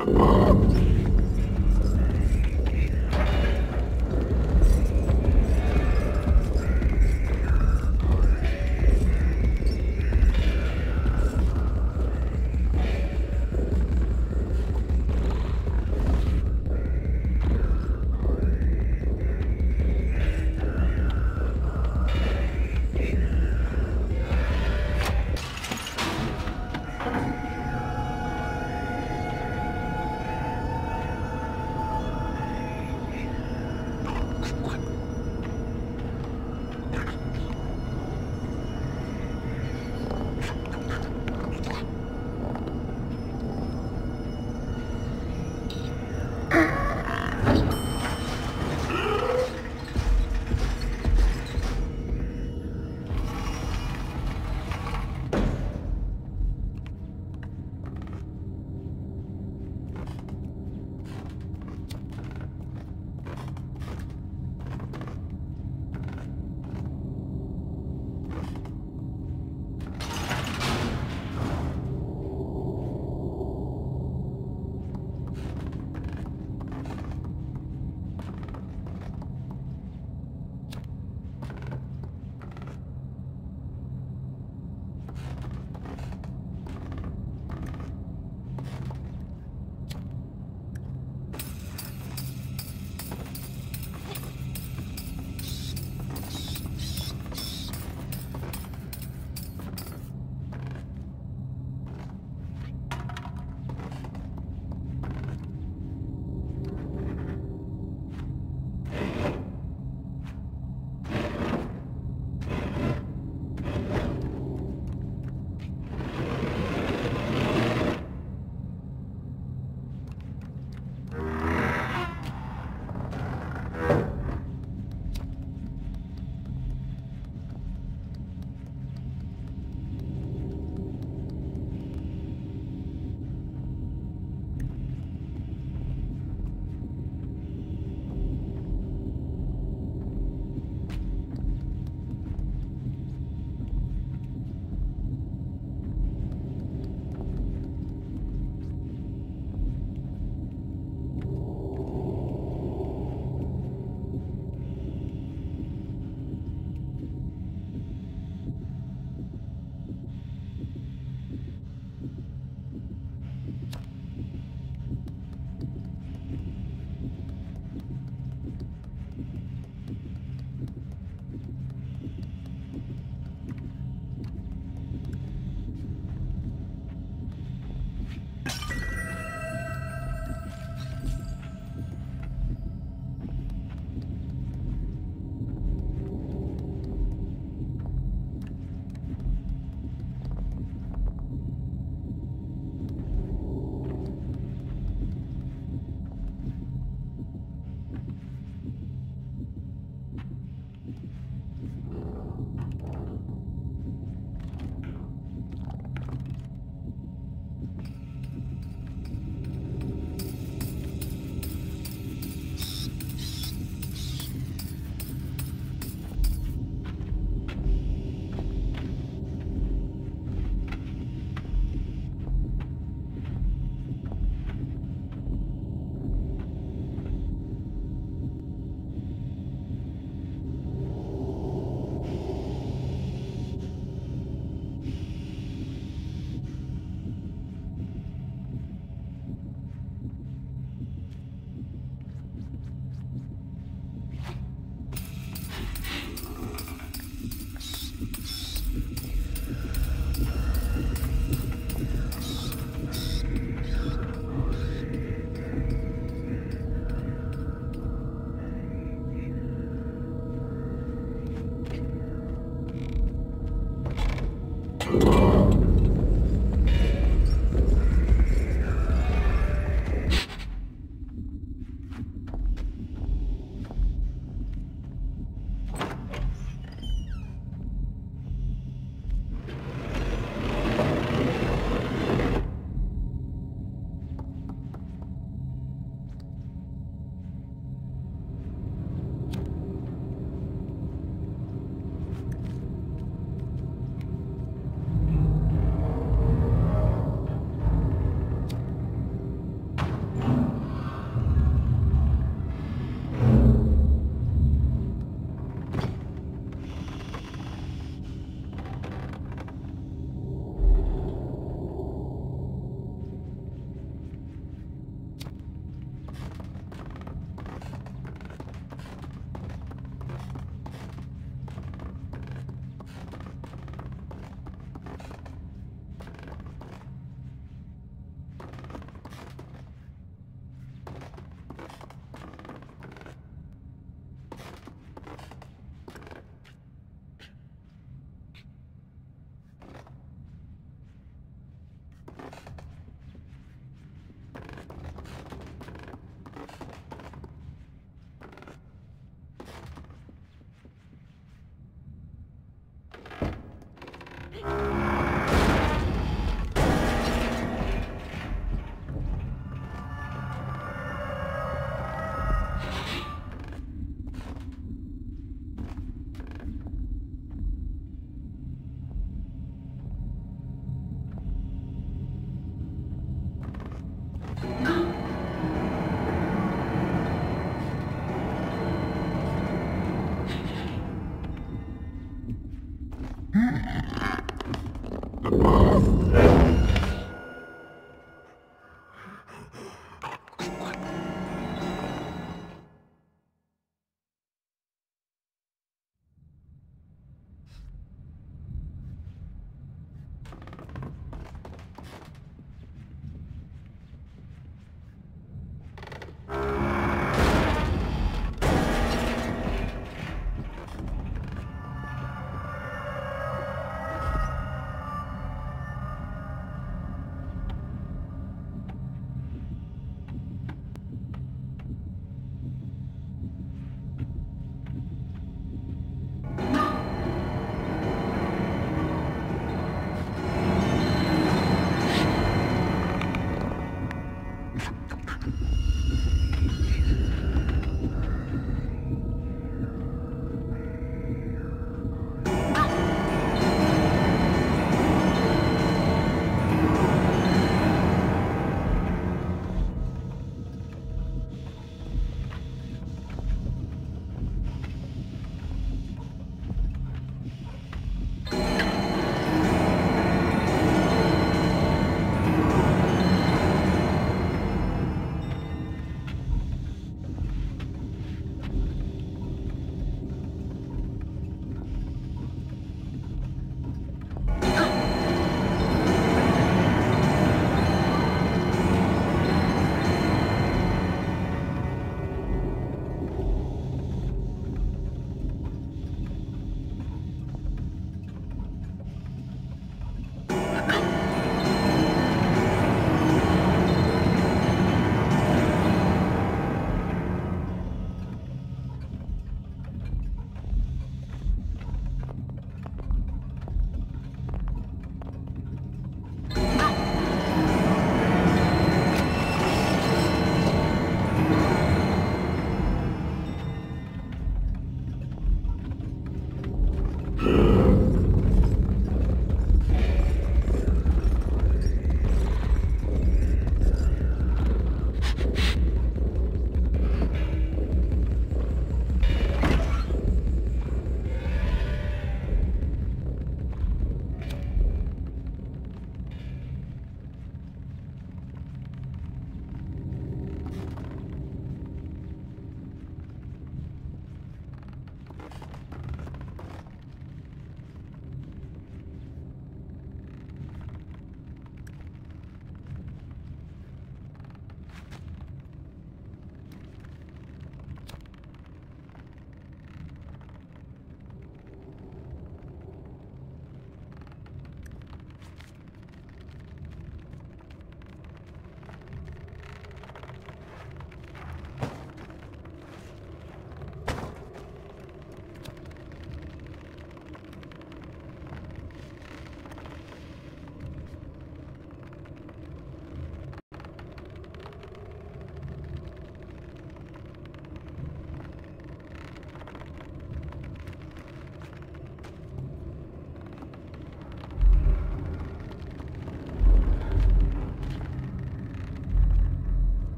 above.